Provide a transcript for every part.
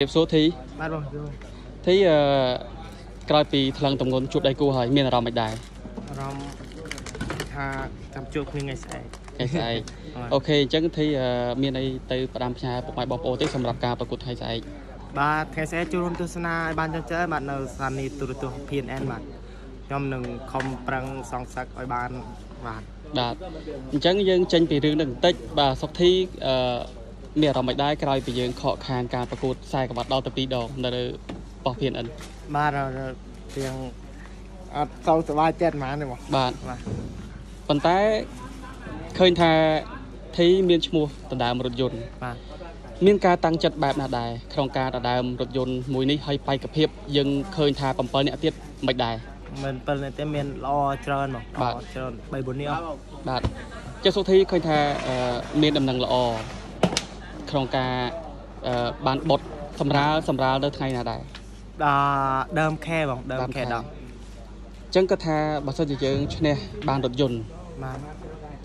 ជម្រាបសួរធីបាទបងយល់ធីអឺក្រោយពីថ្លឹងតំងន់ជួបដៃគូហើយមានអារម្មណ៍មិនដែរអារម្មណ៍ថាចាំជួបគ្នាថ្ងៃស្អែកថ្ងៃស្អែកបាទអូខេអញ្ចឹងធីអឺមានអីទៅផ្ដាំផ្ញើពុកម៉ែបងប្អូនទេសម្រាប់ការប្រកួតថ្ងៃស្អែកបាទថ្ងៃស្អែកចូលរួមទស្សនាឲ្យបានចាំច្រើនបាទនៅស្ថានីយ៍ទូរទស្សន៍ PNN បាទខ្ញុំនឹងខំប្រឹងសងសឹកឲ្យបានបាទបាទអញ្ចឹងយើងចេញពីរឿងនេះបន្តិចបាទសុកធីអឺ មានអារម្មណ៍មិនដែរក្រោយពីយើងខកខានការប្រកួតខ្សែក្បាត់ដល់ទៅ2ដងនៅលើប៉ុស្តិ៍ PNN បាទទាំងអត់សូវសប្បាយចិត្តហ្មងទេបងបាទបាទប៉ុន្តែឃើញថាធីមានឈ្មោះដណ្ដើមរថយន្តបាទមានការតាំងចិត្តបែបណាដែរក្នុងការដណ្ដើមរថយន្តមួយនេះហើយបេក្ខភាពយើងឃើញថា7នាក់ទៀតមិនដែរមិនពិលនេះទេមានល្អច្រើនបងបាទល្អច្រើន3 4នេះអស់បាទចុះសុធីឃើញថាអឺមានដំណឹងល្អ ក្នុងការអឺបានបុតសម្រាលសម្រាលនៅថ្ងៃណាដែរដល់ដើមខែបងដើដើមមខែខែដល់អញ្ចឹងគាត់ថាបើសិនជាយើងឈ្នះបានរថយន្តបាទ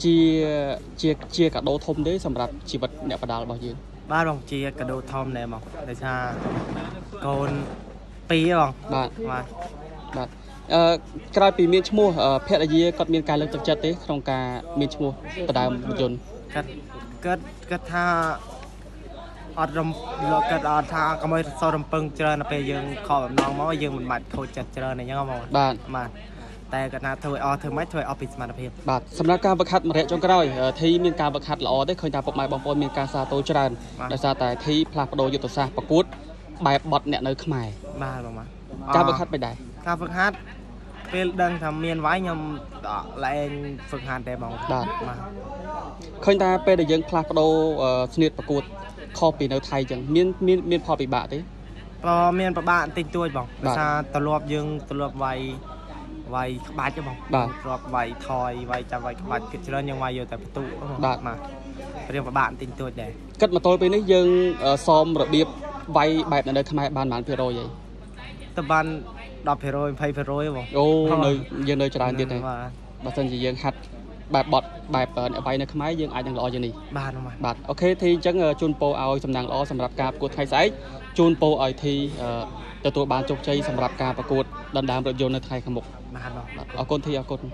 ជាជាជាកាដូធំទេសម្រាប់ជីវិតអ្នកបដាលរបស់យើងបាទបងជាកាដូធំដែរបងដោយសារកូនពីរបងបាទបាទបាទអឺក្រោយពីមានឈ្មោះអឺភរិយាគាត់មានការលើកទឹកចិត្តទេក្នុងការមានឈ្មោះដណ្ដើមរថយន្តគាត់គាត់គាត់ថា អត់រំលោកគាត់អត់ថាកុំឲ្យសោរំពឹងច្រើនដល់ពេលយើងខកបំណងមកយើងមិនបាច់ខូចចិត្តច្រើនអញ្ចឹងហ្មងបាទបាទតែគាត់ថាធ្វើឲ្យអស់ធ្វើម៉េចធ្វើឲ្យអស់ពីសមត្ថភាពបាទសម្រាប់ការវឹកហាត់មួយរយៈចុងក្រោយអឺធីមានការវឹកហាត់ល្អទេឃើញថាពុកម៉ែបងប្អូនមានការសាទរច្រើនបាទដោយសារតែធីផ្លាស់ប្ដូរយុទ្ធសាស្ត្រប្រកួតបែបបត់អ្នកនៅខ្មែរបាទបងបាទការវឹកហាត់មិនដែរការហ្វឹកហាត់ពេលដឹងថាមានវាយខ្ញុំលែងហ្វឹកហាត់ដែរបងបាទបាទឃើញថាពេលដែលយើងផ្លាស់ប្ដូរអឺស្នៀតប្រកួត ខុសពីនៅថៃចឹងមានមានមានផលពិបាកទេក៏មានប្របាកបន្តិចតួចបងបាដោយទសារទម្លាប់យើងទម្លាប់វាយវាយក្បាច់ហ៎បងបាទទម្លាប់វាយថយវាយចាំវាយក្បាច់គិតច្រើនយើងវាយយកតែបន្ទុកហ៎បងបាទបាទរៀងប្របាកបន្តិចតួចដែរគិតមកទល់ពេលនេះយើងអឺសមរបៀបវាយបែបអ្នកនៅខ្មែរបានប៉ុន្មានភាគរយហើយទៅបាន10% 20%ហ៎បងអូនៅយើងនៅច្រើនទៀតទេបាទបើមិនជាយើងហាត់ បែបបត់បែបអឺអ្នកវាយនៅខ្មែរយើងអាចនឹងល្អជាងនេះបាទបងបាទបាទអូខេធីអញ្ចឹងអឺជូនពរឲ្យសំណាងល្អសម្រាប់ការប្រកួតថ្ងៃស្អែកជូនពរឲ្យធីអឺទទួលបានជោគជ័យសម្រាប់ការប្រកួតដណ្ដើមរថយន្តនៅថ្ងៃខាងមុខបាទបងបាទអរគុណធីអរគុណប